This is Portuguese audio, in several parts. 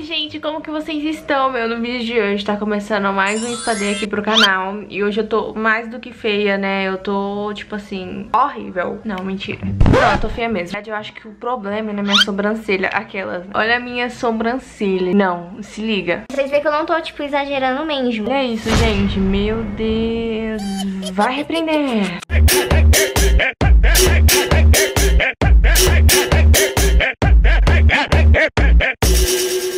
Oi, gente, como que vocês estão, meu? No vídeo de hoje tá começando mais um espadê aqui pro canal. E hoje eu tô mais do que feia, né? Eu tô, tipo assim, horrível. Não, mentira. Não, eu tô feia mesmo. Eu acho que o problema é na minha sobrancelha Aquelas, olha a minha sobrancelha. Não, se liga. Vocês veem que eu não tô, tipo, exagerando mesmo. Olha isso, gente, meu Deus. Vai repreender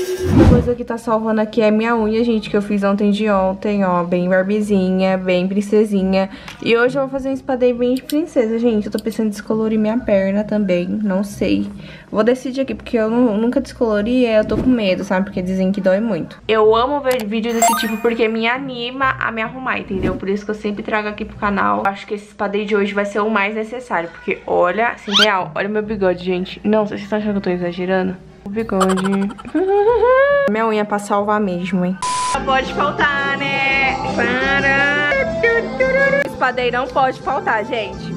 coisa que tá salvando aqui é minha unha, gente, que eu fiz ontem de ontem, ó, bem barbizinha, bem princesinha. E hoje eu vou fazer um espadei bem de princesa, gente. Eu tô pensando em descolorir minha perna também, não sei. Vou decidir aqui, porque eu nunca descolori e eu tô com medo, sabe? Porque dizem que dói muito. Eu amo ver vídeos desse tipo porque me anima a me arrumar, entendeu? Por isso que eu sempre trago aqui pro canal. Acho que esse espadei de hoje vai ser o mais necessário, porque olha, assim, real, olha meu bigode, gente. Não, vocês estão achando que eu tô exagerando? O bigode. Minha unha é pra salvar mesmo, hein? Pode faltar, né? Para. Espadeirão pode faltar, gente.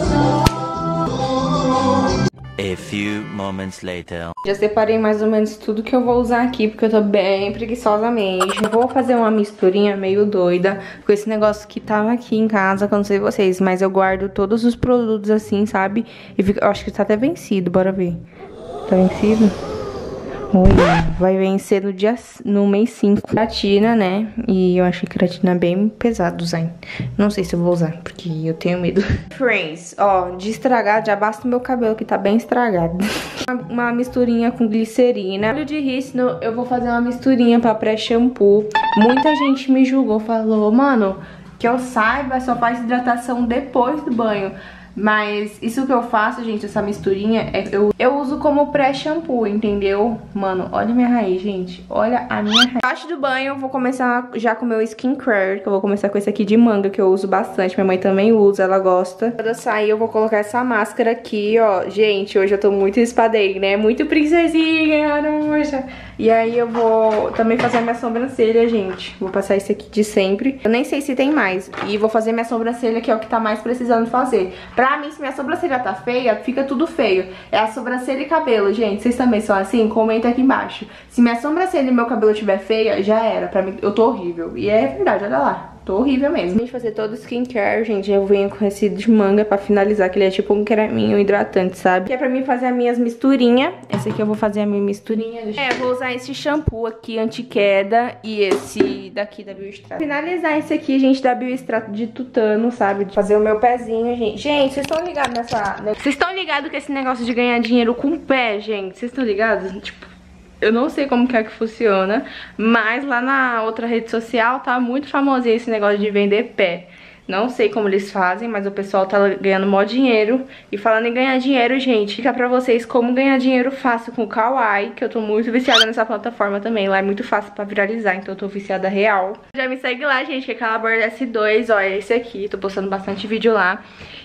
A few moments later. Já separei mais ou menos tudo que eu vou usar aqui, porque eu tô bem preguiçosa mesmo. Vou fazer uma misturinha meio doida com esse negócio que tava aqui em casa, que eu não sei vocês, mas eu guardo todos os produtos assim, sabe? E eu acho que tá até vencido, bora ver. Tá vencido? Vai vencer no dia no mês 5. Creatina, né? E eu que creatina bem pesado usar. Não sei se eu vou usar, porque eu tenho medo. Friends, ó, de estragar, já basta o meu cabelo que tá bem estragado. uma, uma misturinha com glicerina. Óleo de rícino, eu vou fazer uma misturinha pra pré-shampoo. Muita gente me julgou, falou, mano, que eu saiba, só faz hidratação depois do banho. Mas isso que eu faço, gente, essa misturinha, é, eu, eu uso como pré-shampoo, entendeu? Mano, olha minha raiz, gente. Olha a minha raiz. Abaixo do banho, eu vou começar já com o meu skincare, que eu vou começar com esse aqui de manga, que eu uso bastante. Minha mãe também usa, ela gosta. Quando eu sair, eu vou colocar essa máscara aqui, ó. Gente, hoje eu tô muito espadei, né? Muito princesinha, nossa. E aí eu vou também fazer minha sobrancelha, gente. Vou passar esse aqui de sempre. Eu nem sei se tem mais. E vou fazer minha sobrancelha, que é o que tá mais precisando fazer. Pra mim, se minha sobrancelha tá feia, fica tudo feio. É a sobrancelha e cabelo, gente. Vocês também são assim? Comenta aqui embaixo. Se minha sobrancelha e meu cabelo estiver feia, já era. Pra mim, eu tô horrível. E é verdade, olha lá. Tô horrível mesmo. De fazer todo o skincare, gente, eu venho com esse de manga pra finalizar, que ele é tipo um creminho hidratante, sabe? Que é pra mim fazer as minhas misturinhas. Esse aqui eu vou fazer a minha misturinha. É, eu vou usar esse shampoo aqui, anti-queda, e esse daqui da Biostrato. Finalizar esse aqui, gente, da Biostrato de tutano, sabe? De fazer o meu pezinho, gente. Gente, vocês estão ligados nessa... Vocês estão ligados com esse negócio de ganhar dinheiro com o pé, gente? Vocês estão ligados? Tipo... Eu não sei como que é que funciona, mas lá na outra rede social tá muito famosinho esse negócio de vender pé. Não sei como eles fazem, mas o pessoal tá ganhando mó dinheiro. E falando em ganhar dinheiro, gente, fica pra vocês como ganhar dinheiro fácil com o Kawaii, que eu tô muito viciada nessa plataforma também. Lá é muito fácil pra viralizar, então eu tô viciada real. Já me segue lá, gente, que é Calaborda S2, ó, é esse aqui. Tô postando bastante vídeo lá.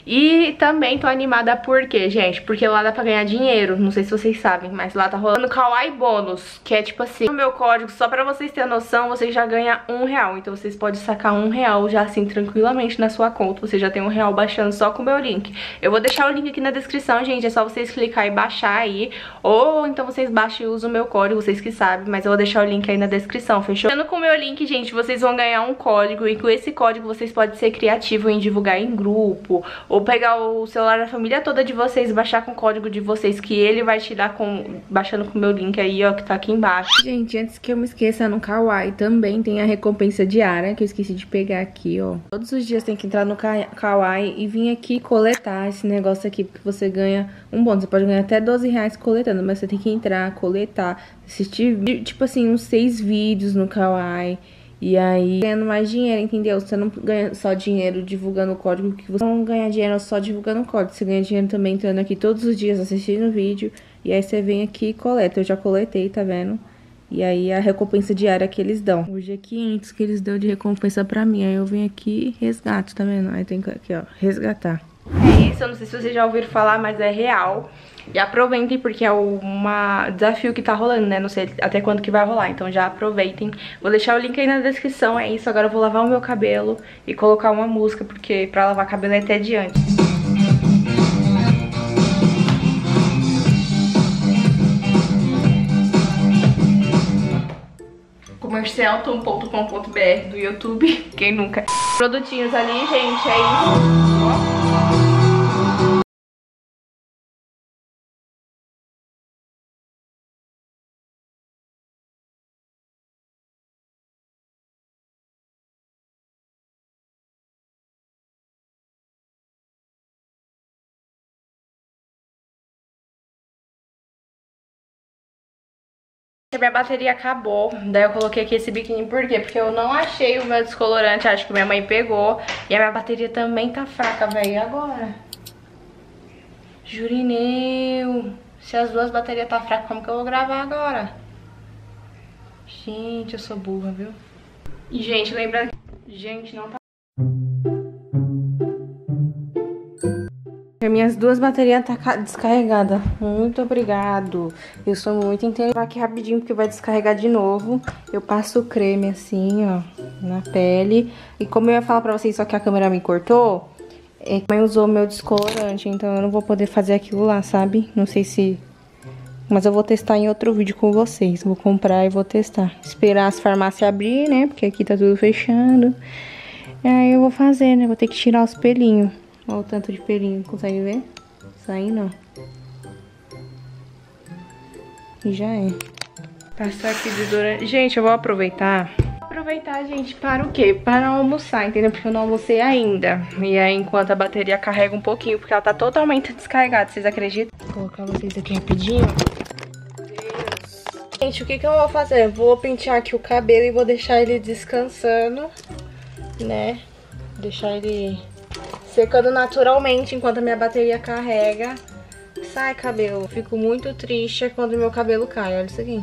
E também tô animada por quê, gente? Porque lá dá pra ganhar dinheiro, não sei se vocês sabem, mas lá tá rolando Kawaii Bônus, que é tipo assim, o meu código, só pra vocês terem noção, vocês já ganham um real. Então vocês podem sacar um real já assim, tranquilamente na sua conta, você já tem um real baixando só com o meu link. Eu vou deixar o link aqui na descrição, gente, é só vocês clicar e baixar aí, ou então vocês baixem e usam o meu código, vocês que sabem, mas eu vou deixar o link aí na descrição, fechou? Sendo com o meu link, gente, vocês vão ganhar um código e com esse código vocês podem ser criativos em divulgar em grupo, ou pegar o celular da família toda de vocês, baixar com o código de vocês, que ele vai te dar com, baixando com o meu link aí, ó, que tá aqui embaixo. Gente, antes que eu me esqueça, no Kawaii também tem a recompensa diária, que eu esqueci de pegar aqui, ó. Todos os dias tem que entrar no Kawaii e vir aqui coletar esse negócio aqui, porque você ganha um bônus. Você pode ganhar até 12 reais coletando, mas você tem que entrar, coletar, assistir, tipo assim, uns seis vídeos no Kawaii. E aí, ganhando mais dinheiro, entendeu? Você não ganha só dinheiro divulgando o código, que você não ganha dinheiro só divulgando o código. Você ganha dinheiro também entrando aqui todos os dias, assistindo o vídeo. E aí você vem aqui e coleta. Eu já coletei, tá vendo? E aí a recompensa diária que eles dão. Hoje é 500 que eles dão de recompensa pra mim. Aí eu venho aqui e resgato, tá vendo? Aí tem aqui, ó, resgatar. É isso, eu não sei se vocês já ouviram falar, mas é real. E aproveitem porque é um desafio que tá rolando, né? Não sei até quando que vai rolar, então já aproveitem. Vou deixar o link aí na descrição, é isso. Agora eu vou lavar o meu cabelo e colocar uma música, porque pra lavar cabelo é até diante. marcelton.com.br do YouTube. Quem nunca? Produtinhos ali, gente, é isso. Ó. minha bateria acabou, daí eu coloquei aqui esse biquíni, por quê? Porque eu não achei o meu descolorante, acho que minha mãe pegou. E a minha bateria também tá fraca, velho, e agora? Jurineu, se as duas baterias tá fracas, como que eu vou gravar agora? Gente, eu sou burra, viu? Gente, lembrando... Gente, não tá... Minhas duas baterias tá descarregada. Muito obrigado. Eu sou muito entendida. Vou aqui rapidinho porque vai descarregar de novo. Eu passo o creme assim, ó, na pele. E como eu ia falar pra vocês, só que a câmera me cortou, é, mãe usou meu descolorante, então eu não vou poder fazer aquilo lá, sabe? Não sei se... Mas eu vou testar em outro vídeo com vocês. Vou comprar e vou testar. Esperar as farmácias abrir, né? Porque aqui tá tudo fechando. E aí eu vou fazer, né? Vou ter que tirar os pelinhos. Olha o tanto de pelinho, consegue ver? Saindo, ó. E já é. Passar aqui de durante... Gente, eu vou aproveitar. Aproveitar, gente, para o quê? Para almoçar, entendeu? Porque eu não almocei ainda. E aí, enquanto a bateria carrega um pouquinho, porque ela tá totalmente descarregada, vocês acreditam? Vou colocar vocês aqui rapidinho. Deus. Gente, o que que eu vou fazer? Vou pentear aqui o cabelo e vou deixar ele descansando, né? Deixar ele secando naturalmente enquanto a minha bateria carrega. Sai cabelo, fico muito triste quando meu cabelo cai, olha isso aqui.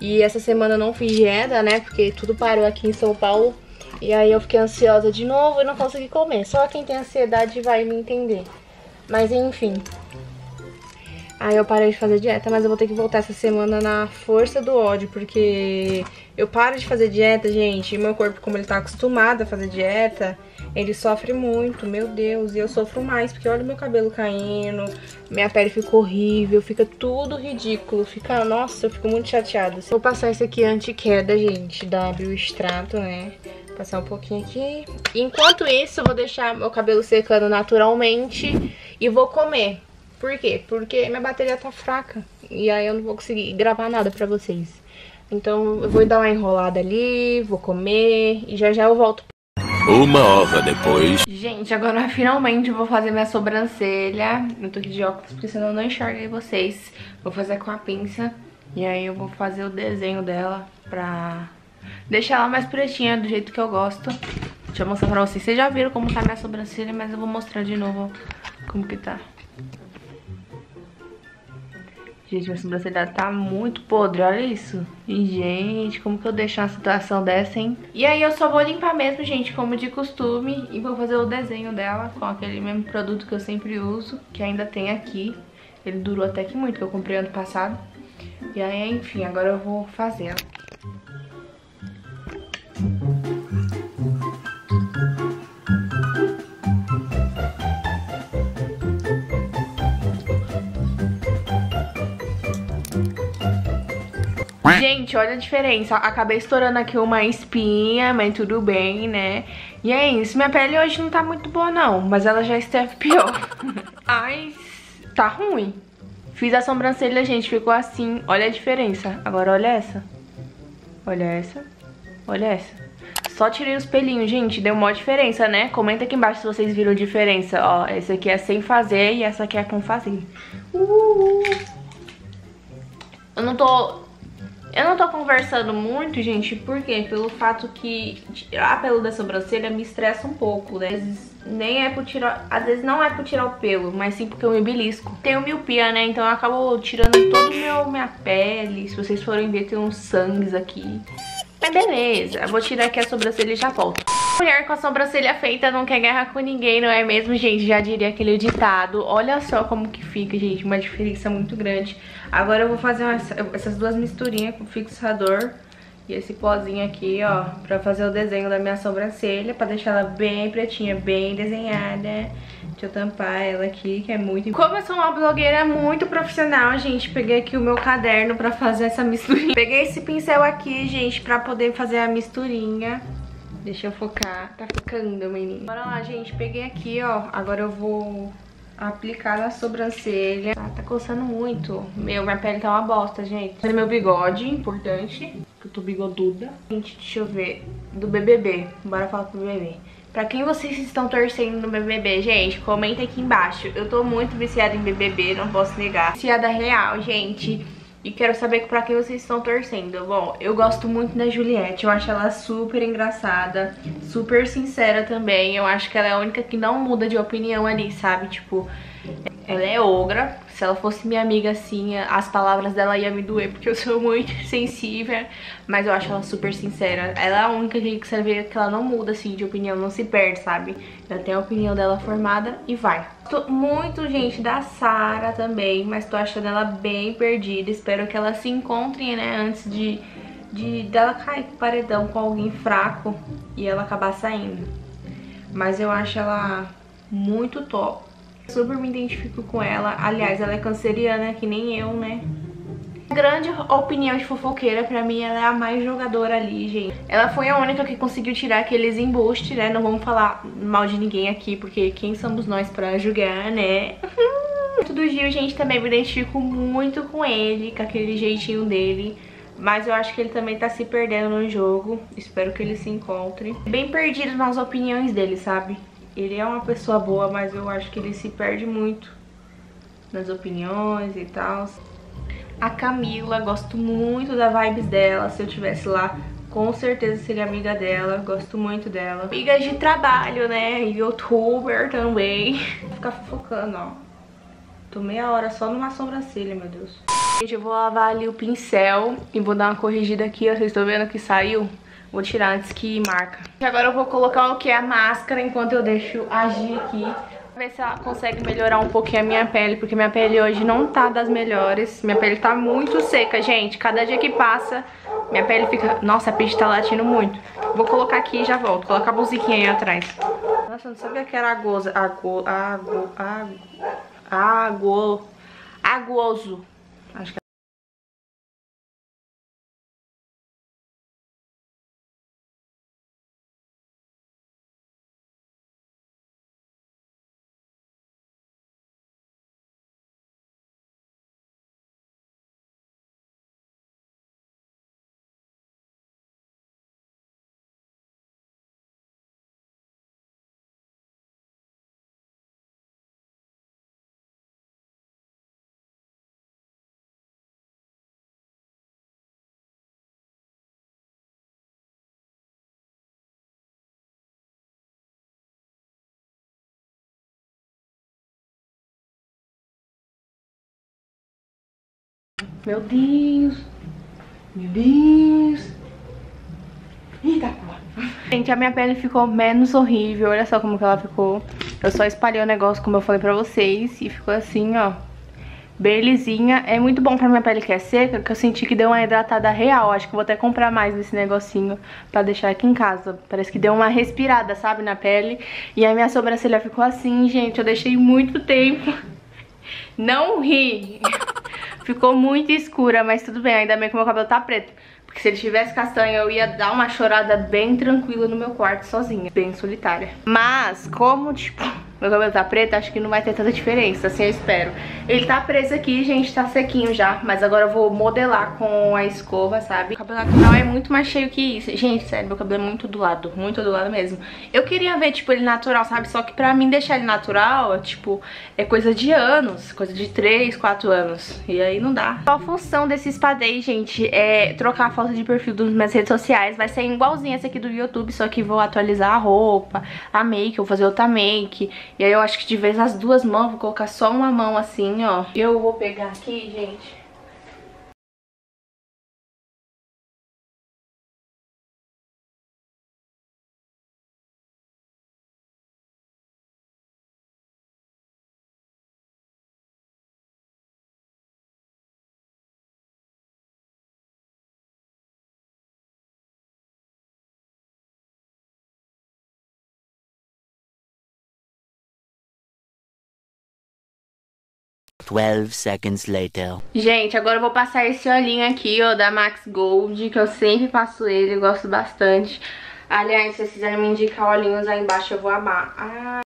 E essa semana eu não fiz dieta, né, porque tudo parou aqui em São Paulo. E aí eu fiquei ansiosa de novo e não consegui comer. Só quem tem ansiedade vai me entender. Mas enfim. Aí eu parei de fazer dieta, mas eu vou ter que voltar essa semana na força do ódio, porque eu paro de fazer dieta, gente, e meu corpo, como ele tá acostumado a fazer dieta, ele sofre muito, meu Deus, e eu sofro mais, porque olha meu cabelo caindo, minha pele fica horrível, fica tudo ridículo, fica, nossa, eu fico muito chateada. Vou passar esse aqui anti-queda, gente, da Biostrato, né? Passar um pouquinho aqui. Enquanto isso, eu vou deixar meu cabelo secando naturalmente e vou comer. Por quê? Porque minha bateria tá fraca e aí eu não vou conseguir gravar nada pra vocês. Então eu vou dar uma enrolada ali, vou comer e já já eu volto uma hora depois. Gente, agora finalmente vou fazer minha sobrancelha. Eu tô aqui de óculos porque senão eu não enxerguei vocês. Vou fazer com a pinça. E aí eu vou fazer o desenho dela pra deixar ela mais pretinha do jeito que eu gosto. Deixa eu mostrar pra vocês. Vocês já viram como tá minha sobrancelha, mas eu vou mostrar de novo como que tá. Gente, minha sobrancelha tá muito podre, olha isso. E, gente, como que eu deixo uma situação dessa, hein? E aí eu só vou limpar mesmo, gente, como de costume. E vou fazer o desenho dela com aquele mesmo produto que eu sempre uso, que ainda tem aqui. Ele durou até que muito, que eu comprei ano passado. E aí, enfim, agora eu vou fazer ela. Gente, olha a diferença. Acabei estourando aqui uma espinha, mas tudo bem, né? E é isso. Minha pele hoje não tá muito boa, não. Mas ela já esteve pior. Ai, tá ruim. Fiz a sobrancelha, gente, ficou assim. Olha a diferença. Agora olha essa. Olha essa. Olha essa. Só tirei os pelinhos, gente, deu uma diferença, né? Comenta aqui embaixo se vocês viram diferença. Ó, esse aqui é sem fazer e essa aqui é com fazer. Uh! Eu não tô eu não tô conversando muito, gente, por quê? Pelo fato que tirar pelo da sobrancelha me estressa um pouco, né? Às vezes nem é por tirar, às vezes não é por tirar o pelo, mas sim porque eu me belisco. Tenho miopia, né? Então eu acabo tirando meu minha pele. Se vocês forem ver, tem uns sangues aqui. Mas beleza, eu vou tirar aqui a sobrancelha e já volto. Mulher com a sobrancelha feita não quer guerra com ninguém, não é mesmo, gente? Já diria aquele ditado. Olha só como que fica, gente, uma diferença muito grande. Agora eu vou fazer essas duas misturinhas com fixador E esse pozinho aqui, ó, pra fazer o desenho da minha sobrancelha, pra deixar ela bem pretinha, bem desenhada. Deixa eu tampar ela aqui, que é muito... Como eu sou uma blogueira muito profissional, gente, peguei aqui o meu caderno pra fazer essa misturinha. Peguei esse pincel aqui, gente, pra poder fazer a misturinha. Deixa eu focar. Tá focando, menino. Bora lá, gente. Peguei aqui, ó. Agora eu vou aplicar na sobrancelha. Ah, tá coçando muito. Meu, minha pele tá uma bosta, gente. Olha meu bigode, importante. Que eu tô bigoduda. Gente, deixa eu ver. Do BBB. Bora falar pro BBB. Pra quem vocês estão torcendo no BBB, gente, comenta aqui embaixo. Eu tô muito viciada em BBB, não posso negar. Viciada real, gente. E quero saber pra quem vocês estão torcendo. Bom, eu gosto muito da Juliette. Eu acho ela super engraçada, super sincera também. Eu acho que ela é a única que não muda de opinião ali, sabe? Tipo, ela é ogra. Se ela fosse minha amiga assim, as palavras dela iam me doer, porque eu sou muito sensível. Mas eu acho ela super sincera. Ela é a única que você vê que ela não muda assim de opinião, não se perde, sabe? Ela tem a opinião dela formada e vai. Tô muito, gente, da Sara também, mas tô achando ela bem perdida. Espero que ela se encontre, né, antes de, de dela cair com paredão com alguém fraco e ela acabar saindo. Mas eu acho ela muito top. Super me identifico com ela. Aliás, ela é canceriana, que nem eu, né? Grande opinião de fofoqueira, pra mim ela é a mais jogadora ali, gente. Ela foi a única que conseguiu tirar aqueles embustes, né? Não vamos falar mal de ninguém aqui, porque quem somos nós pra julgar, né? do Gil, gente, também me identifico muito com ele, com aquele jeitinho dele. Mas eu acho que ele também tá se perdendo no jogo. Espero que ele se encontre. Bem perdido nas opiniões dele, sabe? Ele é uma pessoa boa, mas eu acho que ele se perde muito nas opiniões e tal. A Camila, gosto muito da vibes dela. Se eu tivesse lá, com certeza seria amiga dela. Gosto muito dela. Amiga de trabalho, né? Youtuber também. Vou ficar focando, ó. Tô meia hora só numa sobrancelha, meu Deus. Gente, eu vou lavar ali o pincel e vou dar uma corrigida aqui. Vocês estão vendo que saiu? Vou tirar antes que marca. Agora eu vou colocar o que? A máscara enquanto eu deixo agir aqui. Ver se ela consegue melhorar um pouquinho a minha pele, porque minha pele hoje não tá das melhores. Minha pele tá muito seca, gente. Cada dia que passa, minha pele fica... Nossa, a peixe tá latindo muito. Vou colocar aqui e já volto. Colocar a musiquinha aí atrás. Nossa, não sabia que era agosa. Ago... Ago... Ago... Ago... Agoso. Acho que Meu Deus. Meu Deus. Eita porra. Gente, a minha pele ficou menos horrível. Olha só como que ela ficou. Eu só espalhei o negócio como eu falei pra vocês. E ficou assim, ó. Bem lisinha. É muito bom pra minha pele que é seca, que eu senti que deu uma hidratada real. Acho que vou até comprar mais desse negocinho pra deixar aqui em casa. Parece que deu uma respirada, sabe, na pele. E a minha sobrancelha ficou assim, gente. Eu deixei muito tempo. Não ri. Ficou muito escura, mas tudo bem, ainda bem que meu cabelo tá preto. Porque se ele tivesse castanho, eu ia dar uma chorada bem tranquila no meu quarto sozinha, bem solitária. Mas, como, tipo, meu cabelo tá preto, acho que não vai ter tanta diferença, assim eu espero. Ele tá preso aqui, gente, tá sequinho já, mas agora eu vou modelar com a escova, sabe? O cabelo natural é muito mais cheio que isso. Gente, sério, meu cabelo é muito do lado, muito do lado mesmo. Eu queria ver, tipo, ele natural, sabe? Só que pra mim deixar ele natural, tipo, é coisa de anos, coisa de 3, 4 anos. E aí não dá. A função desse espadei, gente, é trocar a foto de perfil das minhas redes sociais. Vai ser igualzinho essa aqui do YouTube, só que vou atualizar a roupa, a make, vou fazer outra make e aí eu acho que de vez as duas mãos, vou colocar só uma mão assim, ó. Eu vou pegar aqui, gente, 12 seconds later. Gente, agora eu vou passar esse olhinho aqui, ó, da Max Gold, que eu sempre passo ele, gosto bastante. Aliás, se vocês quiserem me indicar olhinhos aí embaixo, eu vou amar. Ah.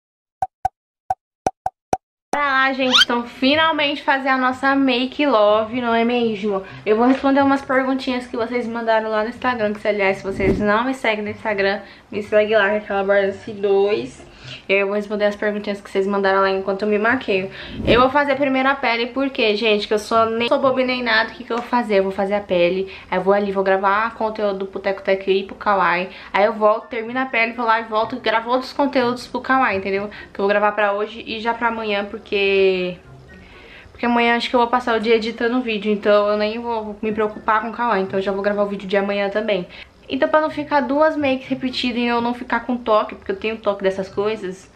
Bora lá, gente, então finalmente fazer a nossa make love, não é mesmo? Eu vou responder umas perguntinhas que vocês mandaram lá no Instagram, que aliás, se vocês não me seguem no Instagram, me segue lá, que é aquela borda 2 eu vou responder as perguntinhas que vocês mandaram lá enquanto eu me maqueio. Eu vou fazer primeiro a pele porque, gente, que eu sou nem sou bobo nem nada, o que, que eu vou fazer? Eu vou fazer a pele, aí eu vou ali, vou gravar conteúdo do Teco Tec e pro Kawaii. Aí eu volto, termino a pele, vou lá e volto e gravo outros conteúdos pro Kawaii, entendeu? Que eu vou gravar pra hoje e já pra amanhã, porque... Porque amanhã acho que eu vou passar o dia editando vídeo, então eu nem vou me preocupar com o Kawaii, então eu já vou gravar o vídeo de amanhã também. Então pra não ficar duas makes repetidas e eu não ficar com toque, porque eu tenho toque dessas coisas,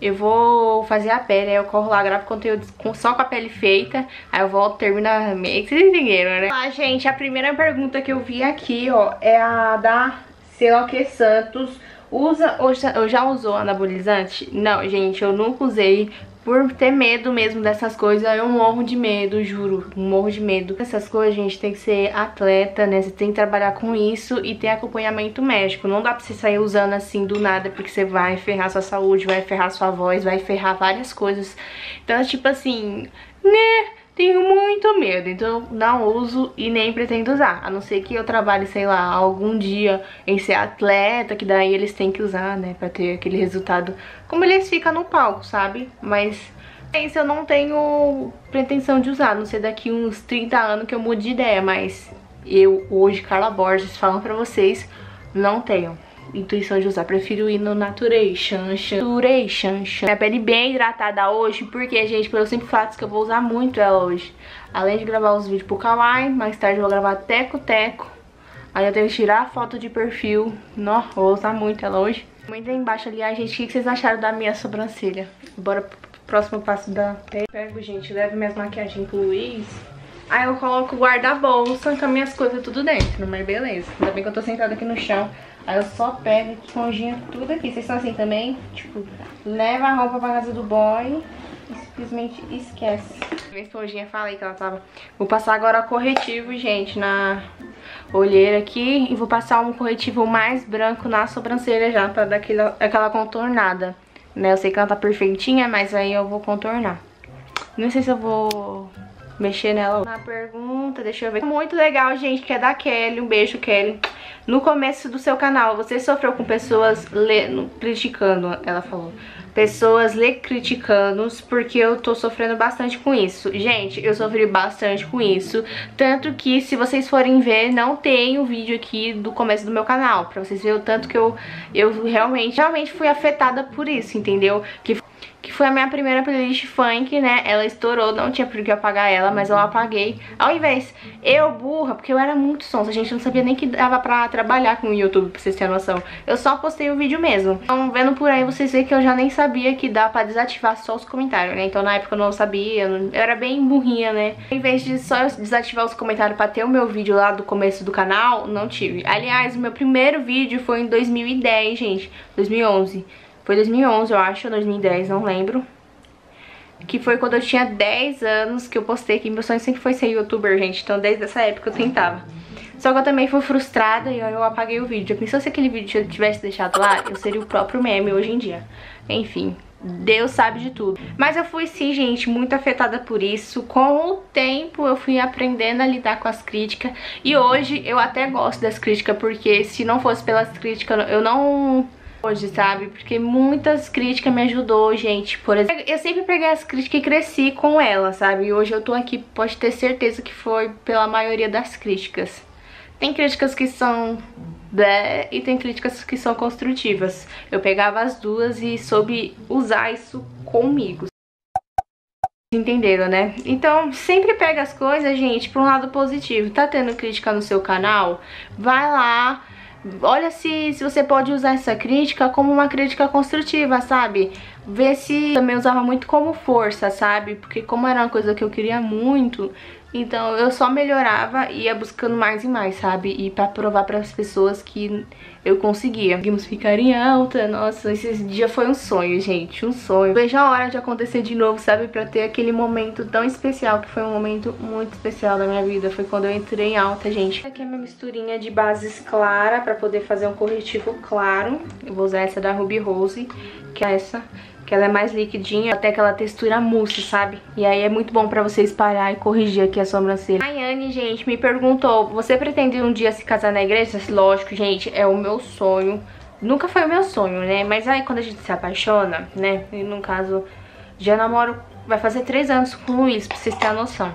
eu vou fazer a pele, aí eu corro lá, gravo conteúdo só com a pele feita, aí eu volto, termino a make, vocês entenderam, né? Ah, gente, a primeira pergunta que eu vi aqui, ó, é a da Celoque Santos. Usa ou já usou anabolizante? Não, gente, eu nunca usei, por ter medo mesmo dessas coisas, eu morro de medo, juro, morro de medo. Essas coisas, gente, tem que ser atleta, né? Você tem que trabalhar com isso e ter acompanhamento médico. Não dá pra você sair usando assim do nada, porque você vai ferrar sua saúde, vai ferrar sua voz, vai ferrar várias coisas. Então, tipo assim, né? Tenho muito medo, então não uso e nem pretendo usar. A não ser que eu trabalhe, sei lá, algum dia em ser atleta, que daí eles têm que usar, né, pra ter aquele resultado como eles ficam no palco, sabe? Mas isso eu não tenho pretensão de usar, não sei daqui uns 30 anos que eu mude de ideia, mas eu hoje, Carla Borges, falando pra vocês, não tenho intuição de usar. Prefiro ir no Naturation. Naturation. Minha pele bem hidratada hoje, porque, gente, pelo simples fato que eu vou usar muito ela hoje. Além de gravar os vídeos pro Kawaii, mais tarde eu vou gravar teco-teco. Aí eu tenho que tirar a foto de perfil. Não, vou usar muito ela hoje. Comenta aí embaixo, aliás, gente, o que vocês acharam da minha sobrancelha. Bora pro próximo passo da. Pego, gente, levo minhas maquiagens pro Luiz. Aí eu coloco guarda-bolsa com minhas coisas tudo dentro, mas beleza. Ainda bem que eu tô sentada aqui no chão. Aí eu só pego, esponjinha tudo aqui. Vocês estão assim também? Tipo, leva a roupa pra casa do boy e simplesmente esquece. Minha esponjinha, falei que ela tava... Vou passar agora corretivo, gente, na olheira aqui. E vou passar um corretivo mais branco na sobrancelha já, pra dar aquela, aquela contornada. Né? Eu sei que ela tá perfeitinha, mas aí eu vou contornar. Não sei se eu vou mexer nela. Na pergunta, deixa eu ver. Muito legal, gente, que é da Kelly. Um beijo, Kelly. No começo do seu canal, você sofreu com pessoas le... criticando, ela falou. Pessoas lhe criticando, porque eu tô sofrendo bastante com isso. Gente, eu sofri bastante com isso. Tanto que, se vocês forem ver, não tem o vídeo aqui do começo do meu canal. Pra vocês verem o tanto que eu, eu realmente, realmente fui afetada por isso, entendeu? Que que foi a minha primeira playlist funk, né? Ela estourou, não tinha por que apagar ela, mas eu apaguei. Ao invés, eu burra, porque eu era muito sonsa, gente não sabia nem que dava pra trabalhar com o YouTube, pra vocês terem noção. Eu só postei o vídeo mesmo. Então, vendo por aí, vocês veem que eu já nem sabia que dá pra desativar só os comentários, né? Então, na época eu não sabia, eu era bem burrinha, né? Ao invés de só desativar os comentários pra ter o meu vídeo lá do começo do canal, não tive. Aliás, o meu primeiro vídeo foi em 2010, gente, 2011. Foi 2011, eu acho, 2010, não lembro. Que foi quando eu tinha 10 anos que eu postei que meu sonho sempre foi ser youtuber, gente. Então desde essa época eu tentava. Só que eu também fui frustrada e aí eu apaguei o vídeo. Pensou se aquele vídeo eu tivesse deixado lá? Eu seria o próprio meme hoje em dia. Enfim, Deus sabe de tudo. Mas eu fui sim, gente, muito afetada por isso. Com o tempo eu fui aprendendo a lidar com as críticas. E hoje eu até gosto das críticas, porque se não fosse pelas críticas eu não hoje, sabe? Porque muitas críticas me ajudou, gente. Por exemplo, eu sempre peguei as críticas e cresci com elas, sabe? E hoje eu tô aqui, pode ter certeza que foi pela maioria das críticas. Tem críticas que são e tem críticas que são construtivas. Eu pegava as duas e soube usar isso comigo. Entenderam, né? Então, sempre pega as coisas, gente, para um lado positivo. Tá tendo crítica no seu canal? Vai lá, olha se, se você pode usar essa crítica como uma crítica construtiva, sabe? Ver se também usava muito como força, sabe? Porque como era uma coisa que eu queria muito, Então eu só melhorava e ia buscando mais e mais, sabe? E pra provar pras pessoas que eu conseguia. Conseguimos ficar em alta, nossa, esse dia foi um sonho, gente, um sonho. Vejo a hora de acontecer de novo, sabe? Pra ter aquele momento tão especial, que foi um momento muito especial da minha vida. Foi quando eu entrei em alta, gente. Aqui é minha misturinha de bases clara pra poder fazer um corretivo claro. Eu vou usar essa da Ruby Rose, que é essa que ela é mais liquidinha, até aquela textura mousse, sabe? E aí é muito bom pra você espalhar e corrigir aqui a sobrancelha. A Ayane, gente, me perguntou, você pretende um dia se casar na igreja? Lógico, gente, é o meu sonho. Nunca foi o meu sonho, né? Mas aí quando a gente se apaixona, né? E no caso, já namoro, vai fazer três anos com o Luiz, pra vocês terem a noção.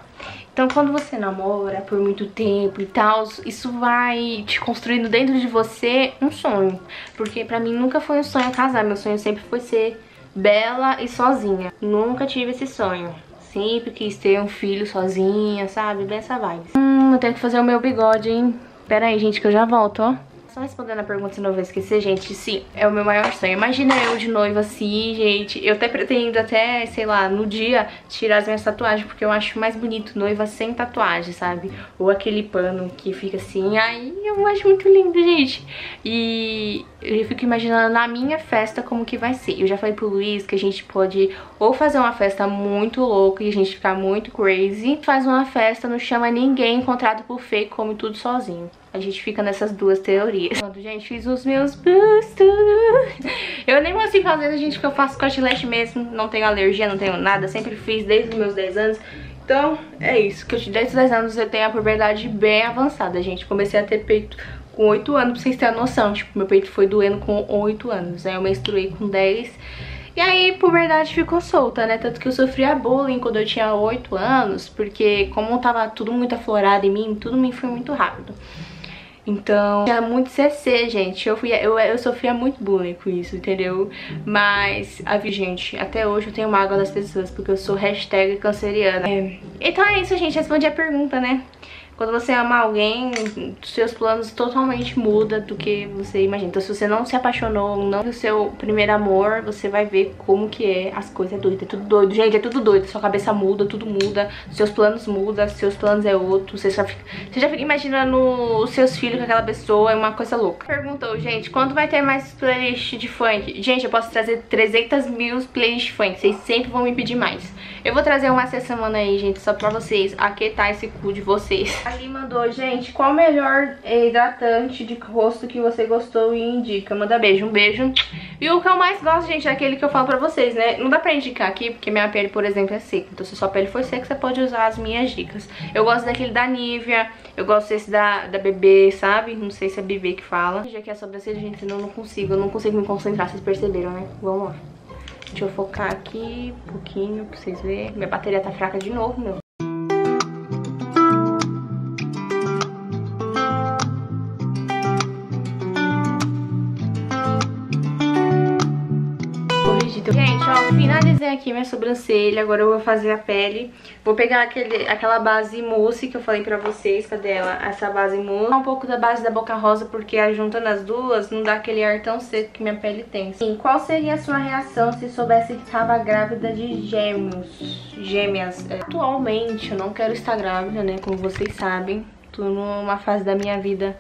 Então quando você namora por muito tempo e tal, isso vai te construindo dentro de você um sonho. Porque pra mim nunca foi um sonho casar, meu sonho sempre foi ser bela e sozinha. Nunca tive esse sonho. Sempre quis ter um filho sozinha, sabe? Bem essa vibe. Hum, eu tenho que fazer o meu bigode, hein? Pera aí, gente, que eu já volto, ó. Só respondendo a pergunta, se não vou esquecer, gente, sim, é o meu maior sonho. Imagina eu de noiva assim, gente. Eu até pretendo até, sei lá, no dia tirar as minhas tatuagens, porque eu acho mais bonito noiva sem tatuagem, sabe? Ou aquele pano que fica assim. Aí eu acho muito lindo, gente. E eu fico imaginando na minha festa como que vai ser. Eu já falei pro Luiz que a gente pode ou fazer uma festa muito louca e a gente ficar muito crazy, faz uma festa, não chama ninguém, encontrado por fake, come tudo sozinho. A gente fica nessas duas teorias. Quando, gente, fiz os meus bustos. Eu nem consigo fazer, gente, que eu faço cotilete mesmo. Não tenho alergia, não tenho nada. Sempre fiz desde os meus 10 anos. Então, é isso. Que eu, desde os 10 anos eu tenho a puberdade bem avançada, gente. Comecei a ter peito com 8 anos, pra vocês terem a noção. Tipo, meu peito foi doendo com 8 anos. Aí eu menstruei com 10 e aí, por verdade, ficou solta, né? Tanto que eu sofria bullying quando eu tinha 8 anos, porque como tava tudo muito aflorado em mim, tudo me foi muito rápido. Então, tinha muito CC, gente. Eu, fui, eu, eu sofria muito bullying com isso, entendeu? Mas, a gente, até hoje eu tenho mágoa das pessoas, porque eu sou hashtag canceriana. É. Então é isso, gente. Respondi a pergunta, né? Quando você ama alguém, seus planos totalmente mudam do que você imagina. Então se você não se apaixonou, não do seu primeiro amor, você vai ver como que é as coisas. É doido, é tudo doido. Gente, é tudo doido. Sua cabeça muda, tudo muda. Seus planos mudam, seus planos é outro. Você já fica, você já fica imaginando os seus filhos com aquela pessoa, é uma coisa louca. Perguntou, gente, quando vai ter mais playlist de funk? Gente, eu posso trazer 300 mil playlists de funk. Vocês sempre vão me pedir mais. Eu vou trazer uma essa semana aí, gente, só pra vocês aquietar esse cu de vocês. Ali mandou, gente, qual o melhor hidratante de rosto que você gostou e indica? Manda beijo, um beijo. E o que eu mais gosto, gente, é aquele que eu falo pra vocês, né? Não dá pra indicar aqui, porque minha pele, por exemplo, é seca. Então se sua pele for seca, você pode usar as minhas dicas. Eu gosto daquele da Nivea, eu gosto desse da, da BB, sabe? Não sei se é BB que fala. Já que é sobrancelha, gente, senão eu não consigo. Eu não consigo me concentrar, vocês perceberam, né? Vamos lá. Deixa eu focar aqui um pouquinho pra vocês verem. Minha bateria tá fraca de novo, meu. Gente, ó, finalizei aqui minha sobrancelha, agora eu vou fazer a pele. Vou pegar aquele, aquela base mousse que eu falei pra vocês, cadê ela? Essa base mousse. Um pouco da base da Boca Rosa, porque juntando as duas não dá aquele ar tão seco que minha pele tem. Sim, qual seria a sua reação se soubesse que estava grávida de gêmeos? Gêmeas. É, atualmente eu não quero estar grávida, né, como vocês sabem. Tô numa fase da minha vida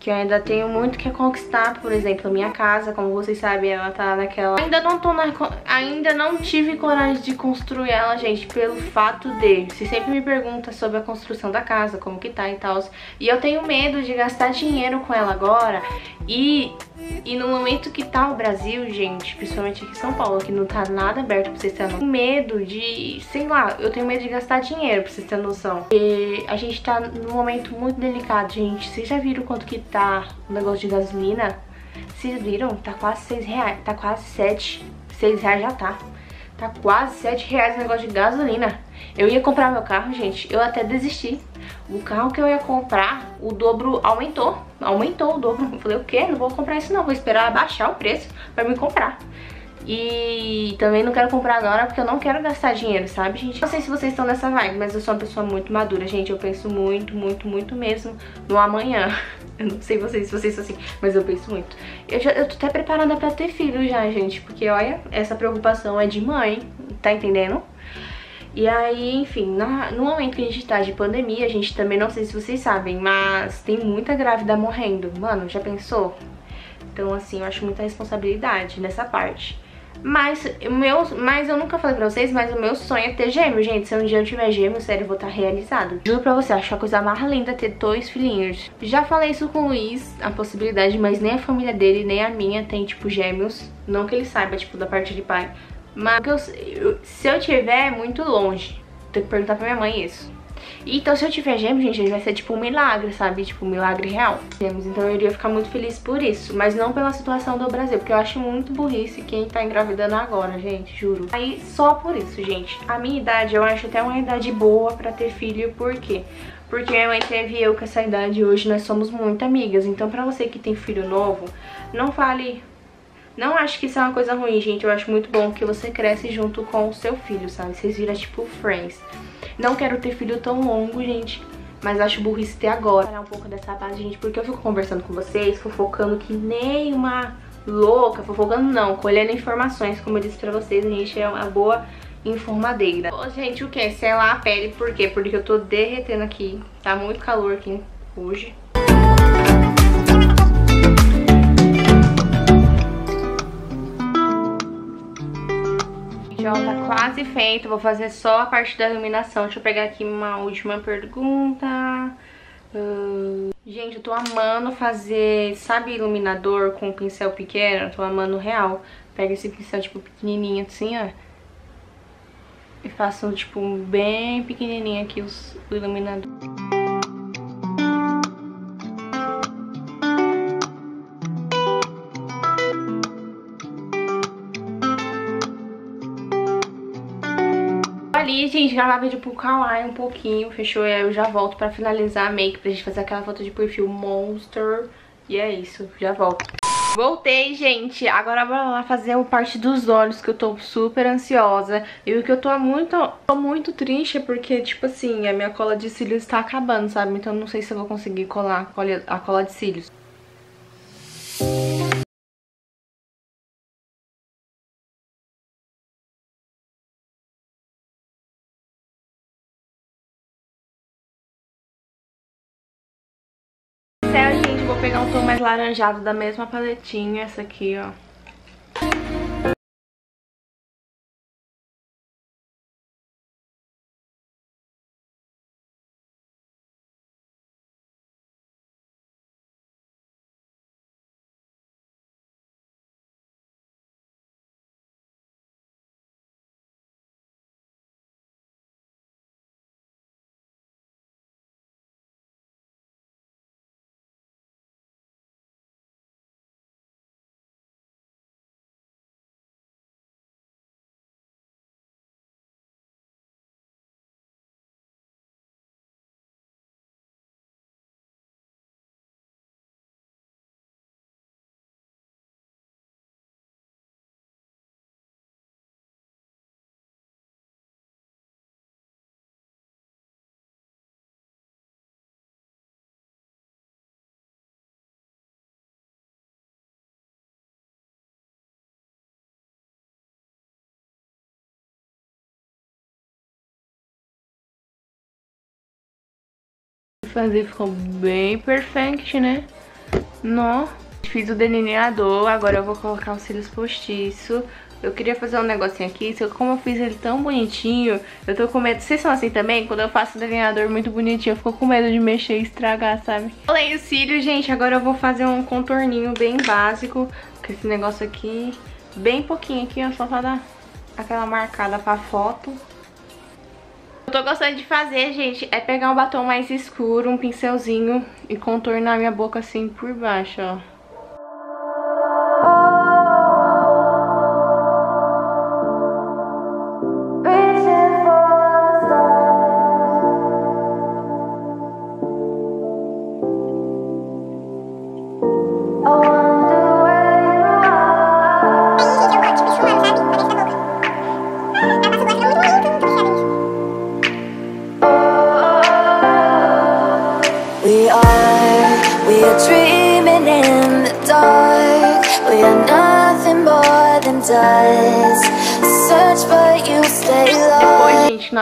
que eu ainda tenho muito que conquistar, por exemplo, a minha casa, como vocês sabem, ela tá naquela... Ainda não tô na... Ainda não tive coragem de construir ela, gente, pelo fato de... Você sempre me pergunta sobre a construção da casa, como que tá e tal, e eu tenho medo de gastar dinheiro com ela agora e... E no momento que tá o Brasil, gente, principalmente aqui em São Paulo, que não tá nada aberto pra vocês terem noção, medo de, sei lá, eu tenho medo de gastar dinheiro pra vocês terem noção. E a gente tá num momento muito delicado, gente. Vocês já viram quanto que tá o negócio de gasolina, vocês viram? Tá quase 6 reais, tá quase 7, 6 reais já tá. Tá quase 7 reais o negócio de gasolina. Eu ia comprar meu carro, gente, eu até desisti. O carro que eu ia comprar, o dobro aumentou. Aumentou o dobro. Eu falei, o quê? Não vou comprar isso não, vou esperar baixar o preço pra me comprar. E também não quero comprar agora porque eu não quero gastar dinheiro, sabe, gente? Não sei se vocês estão nessa vibe, mas eu sou uma pessoa muito madura, gente. Eu penso muito, muito, muito mesmo no amanhã. Eu não sei vocês, se vocês são assim, mas eu penso muito. Eu, já, eu tô até preparada pra ter filho já, gente, porque olha, essa preocupação é de mãe, tá entendendo? E aí, enfim, no momento que a gente tá de pandemia, a gente também, não sei se vocês sabem, mas tem muita grávida morrendo. Mano, já pensou? Então, assim, eu acho muita responsabilidade nessa parte. Mas, meu, mas eu nunca falei pra vocês, mas o meu sonho é ter gêmeo, gente. Se um dia eu tiver gêmeo, sério, eu vou estar tá realizado. Juro pra você, acho a coisa mais linda ter dois filhinhos. Já falei isso com o Luiz, a possibilidade, mas nem a família dele, nem a minha tem, tipo, gêmeos. Não que ele saiba, tipo, da parte de pai. Mas eu, se eu tiver, é muito longe. Tenho que perguntar pra minha mãe isso. Então se eu tiver gêmeos, gente, vai ser tipo um milagre, sabe? Tipo um milagre real. Gêmeos, então eu iria ficar muito feliz por isso. Mas não pela situação do Brasil, porque eu acho muito burrice quem tá engravidando agora, gente, juro. Aí só por isso, gente. A minha idade, eu acho até uma idade boa pra ter filho, por quê? Porque minha mãe teve eu com essa idade hoje, nós somos muito amigas. Então pra você que tem filho novo, não fale não acho que isso é uma coisa ruim, gente. Eu acho muito bom que você cresce junto com o seu filho, sabe? Vocês viram, tipo, friends. Não quero ter filho tão longo, gente. Mas acho burrice ter agora. Falar um pouco dessa base, gente, porque eu fico conversando com vocês, fofocando que nem uma louca. Fofocando não, colhendo informações, como eu disse pra vocês. A gente é uma boa informadeira. Ô, gente, o que? Selar a pele, por quê? Porque eu tô derretendo aqui. Tá muito calor aqui hoje. Ó, tá quase feito. Vou fazer só a parte da iluminação. Deixa eu pegar aqui uma última pergunta. Uh, gente, eu tô amando fazer, sabe iluminador com pincel pequeno? Eu tô amando real. Pega esse pincel, tipo, pequenininho assim, ó. E faço, tipo, bem pequenininho aqui os, o ali, gente, gravar vídeo pro Kawaii um pouquinho, fechou? E aí eu já volto pra finalizar a make, pra gente fazer aquela foto de perfil monster. E é isso, já volto. Voltei, gente. Agora bora lá fazer o parte dos olhos, que eu tô super ansiosa. E o que eu tô muito, tô muito triste é porque, tipo assim, a minha cola de cílios tá acabando, sabe? Então não sei se eu vou conseguir colar a cola, a cola de cílios. Pegar um tom mais laranjado da mesma paletinha, essa aqui, ó. Fazer ficou bem perfect, né? Nó. Fiz o delineador, agora eu vou colocar os cílios postiço. Eu queria fazer um negocinho aqui, como eu fiz ele tão bonitinho, eu tô com medo. Vocês são assim também? Quando eu faço o delineador muito bonitinho, eu fico com medo de mexer e estragar, sabe? Falei os cílios, gente, agora eu vou fazer um contorninho bem básico, com esse negócio aqui. Bem pouquinho aqui, ó, só pra dar aquela marcada pra foto eu tô gostando de fazer, gente, é pegar um batom mais escuro, um pincelzinho e contornar minha boca assim por baixo, ó.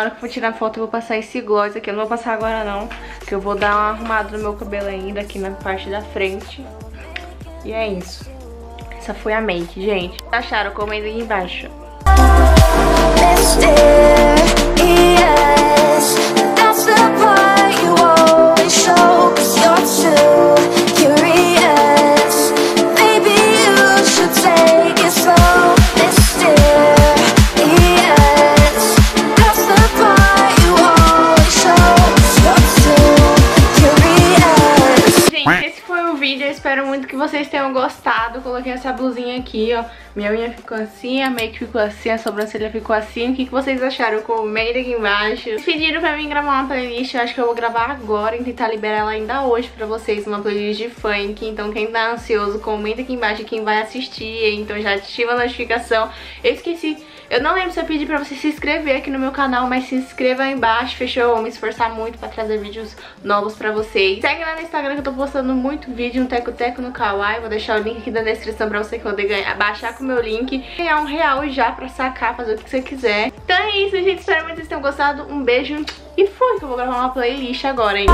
Hora que for tirar foto eu vou passar esse gloss aqui. Eu não vou passar agora não, porque eu vou dar uma arrumada no meu cabelo ainda aqui na parte da frente. E é isso. Essa foi a make, gente. Acharam? Comentem aí embaixo. Gostado. Coloquei essa blusinha aqui, ó. Minha unha ficou assim, a make ficou assim, a sobrancelha ficou assim. O que, que vocês acharam? Comentem aqui embaixo. Pediram pra mim gravar uma playlist. Eu acho que eu vou gravar agora e tentar liberar ela ainda hoje pra vocês. Uma playlist de funk. Então quem tá ansioso, comenta aqui embaixo quem vai assistir. Então já ativa a notificação. Eu esqueci... Eu não lembro se eu pedi pra você se inscrever aqui no meu canal, mas se inscreva aí embaixo, fechou? Eu vou me esforçar muito pra trazer vídeos novos pra vocês. Segue lá no Instagram que eu tô postando muito vídeo no Teco Teco no Kawaii. Vou deixar o link aqui na descrição pra você poder ganhar, baixar com o meu link. Ganhar um real já pra sacar, fazer o que você quiser. Então é isso, gente. Espero muito que vocês tenham gostado. Um beijo e fui, que eu vou gravar uma playlist agora, hein?